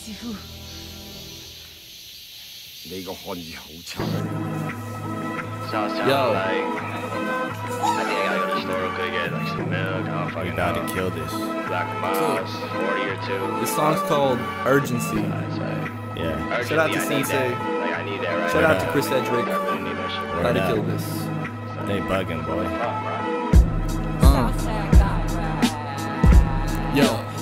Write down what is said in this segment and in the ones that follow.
師傅，你個漢語好差。Yo. We gotta go the about to kill this. The song's called Urgency. Uh, uh, yeah. Shout out to Sense-A. Shout out to Chrisedric. Really How to kill this. They bugging, boy.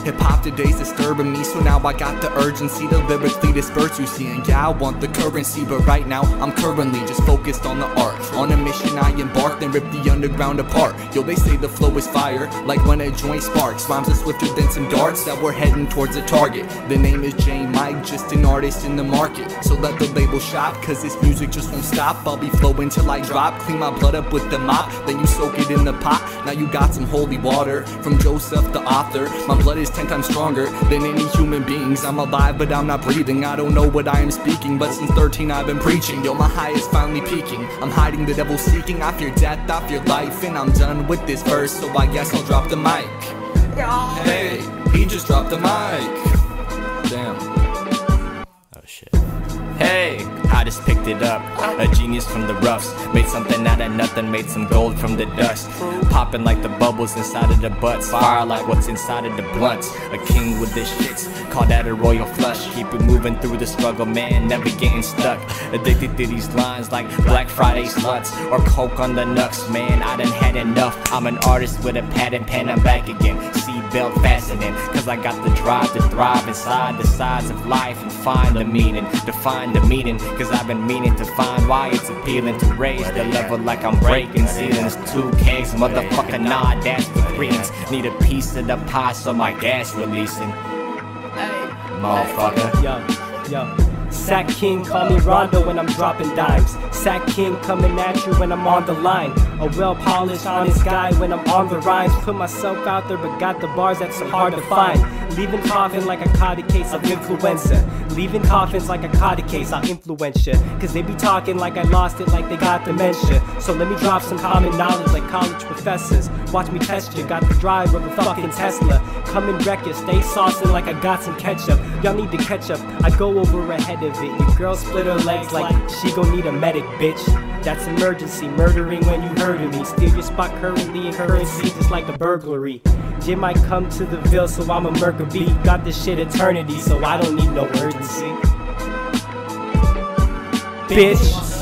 Hip hop today's disturbing me, so now I got the urgency to lyrically disperse you see. And yeah, I want the currency, but right now I'm currently just focused on the art. On a mission I embarked and rip the underground apart. Yo, they say the flow is fire, like when a joint sparks. Rhymes are swifter than some darts that we're heading towards a target. The name is Jay Myke, just an artist in the market. So let the label shop, cause this music just won't stop. I'll be flowing till I drop. Clean my blood up with the mop, then you soak it in the pot. Now you got some holy water from Joseph the author. My blood is ten times stronger than any human beings. I'm alive, but I'm not breathing. I don't know what I am speaking, but since 13 I've been preaching. Yo, my high is finally peaking. I'm hiding the devil seeking. I fear death, I fear life, and I'm done with this verse, so I guess I'll drop the mic. Hey, he just dropped the mic. Just picked it up. A genius from the roughs. Made something out of nothing, made some gold from the dust. Popping like the bubbles inside of the butts. Fire like what's inside of the blunts. A king with the shits. Call that a royal flush. Keep it moving through the struggle, man. Never getting stuck. Addicted to these lines like Black Friday sluts. Or coke on the nuts, man. I done had enough. I'm an artist with a pad and pen. I'm back again. Seatbelt fastening. Cause I got the drive to thrive inside the sides of life and find the meaning. Define the meaning. Cause I've been meaning to find why it's appealing to raise the level like I'm breaking ceilings. Two kegs, motherfucker, nah, that's the greens. Need a piece of the pie so my gas releasing. Motherfucker. Yo, yo. Sack King, call me Rondo when I'm dropping dimes. Sack King coming at you when I'm on the line. A well polished, honest guy when I'm on the rhymes. Put myself out there, but got the bars that's so hard to find. Leaving coffin like a caught case of influenza. Leaving coffins like a caught case, I'll influence ya. Cause they be talking like I lost it, like they got dementia. So let me drop some common knowledge like college professors. Watch me test ya, got the drive of a fucking Tesla. Come wreck ya, stay saucing like I got some ketchup. Y'all need to catch up, I go over ahead of it. Your girl split her legs like she gon' need a medic, bitch. That's emergency, murdering when you heard of me. Steal your spot currently in currency, just like a burglary. Jim might come to the Ville, so I'm a murk a beat. Got this shit eternity, so I don't need no urgency. Bitch,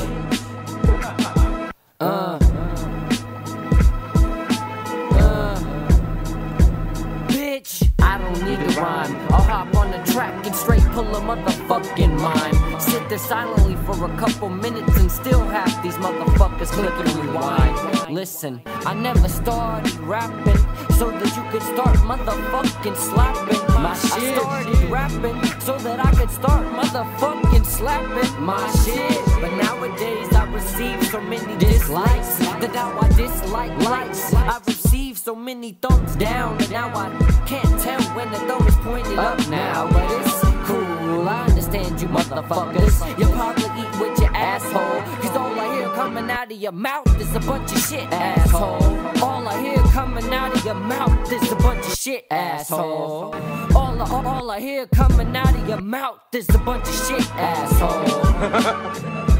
hop track and straight pull a motherfucking mime. Sit there silently for a couple minutes and still half these motherfuckers click and rewind. Listen, I never started rapping so that you could start motherfucking slapping my shit. I started rapping so that I could start motherfucking slapping my shit. But nowadays I receive so many dislikes that now I dislike likes. I receive so many thumbs down that now I can't tell when the thumb is pointed up now. But it's cool, I understand you motherfuckers. You probably eat with your asshole. Cause all I hear coming out of your mouth is a bunch of shit, asshole. All I hear coming out of your mouth is a bunch of shit, asshole. All I, all I hear coming out of your mouth is a bunch of shit, asshole.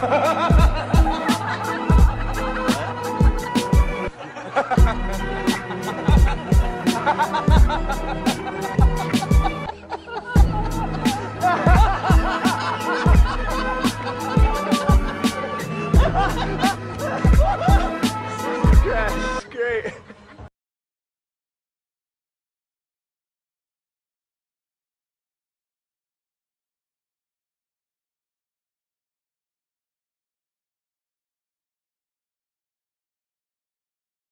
Ha ha ha ha!